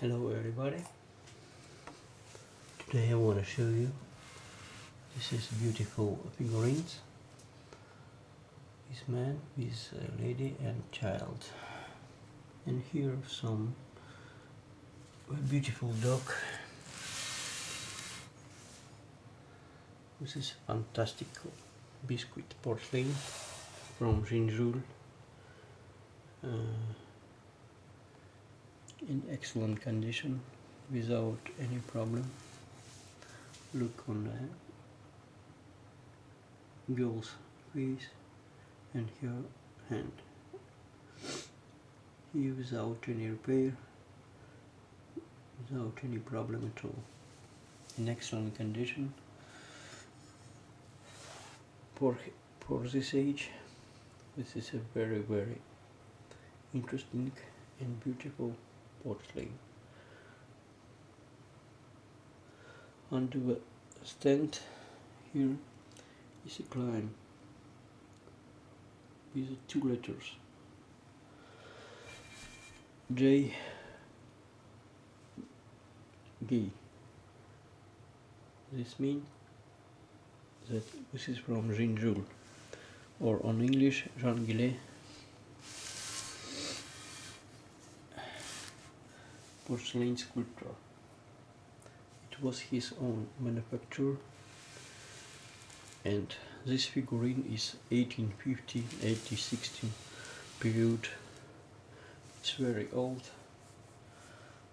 Hello everybody. Today I want to show you this is beautiful figurines. This man, this uh, lady and child. And here some beautiful dog. This is fantastic biscuit porcelain from Jean Gille. Uh, in excellent condition without any problem. Look on the girl's face and her hand. Here without any repair without any problem at all. In excellent condition. For for this age this is a very very interesting and beautiful porcelain. Under a stand here is a climb with two letters J G. This means that this is from Jean Gille or on English Jean Gille porcelain sculptor. It was his own manufacture. And this figurine is 1850 1860 period. It's very old.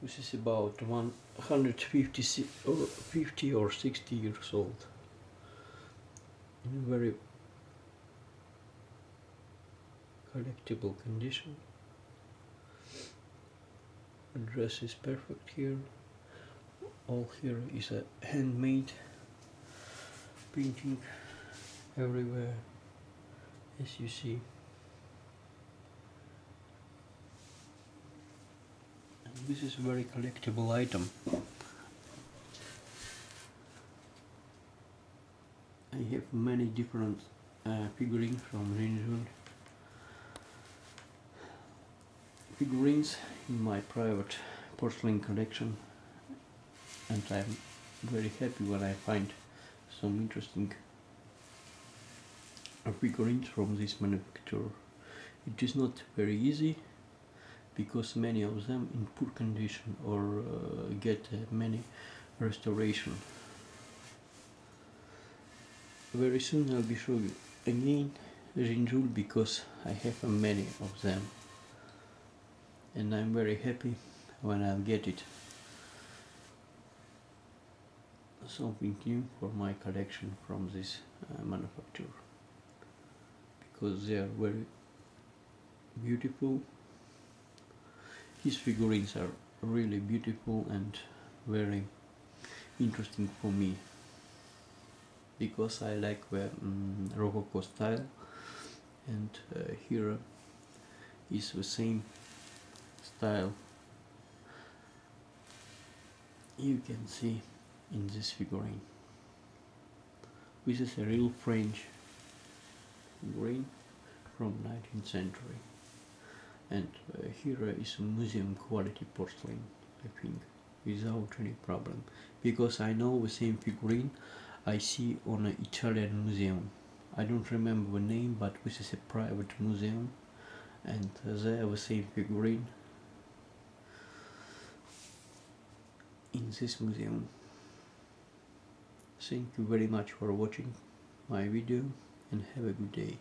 This is about 150 or 50 or 60 years old. In a very collectible condition dress is perfect here. All here is a handmade painting everywhere as you see. And this is a very collectible item. I have many different uh, figurines from Jean Gille figurines in my private porcelain collection and I'm very happy when I find some interesting figurines from this manufacturer. It is not very easy because many of them in poor condition or uh, get uh, many restoration. Very soon I'll be showing again Jean Gille because I have many of them and I'm very happy when I'll get it. Something new for my collection from this uh, manufacturer because they are very beautiful. His figurines are really beautiful and very interesting for me because I like the um, Rococo style and uh, here is the same style. You can see in this figurine. This is a real French figurine from 19th century. And uh, here is museum quality porcelain I think without any problem. Because I know the same figurine I see on an Italian museum. I don't remember the name but this is a private museum. And uh, they the same figurine in this museum. Thank you very much for watching my video and have a good day.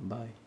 Bye.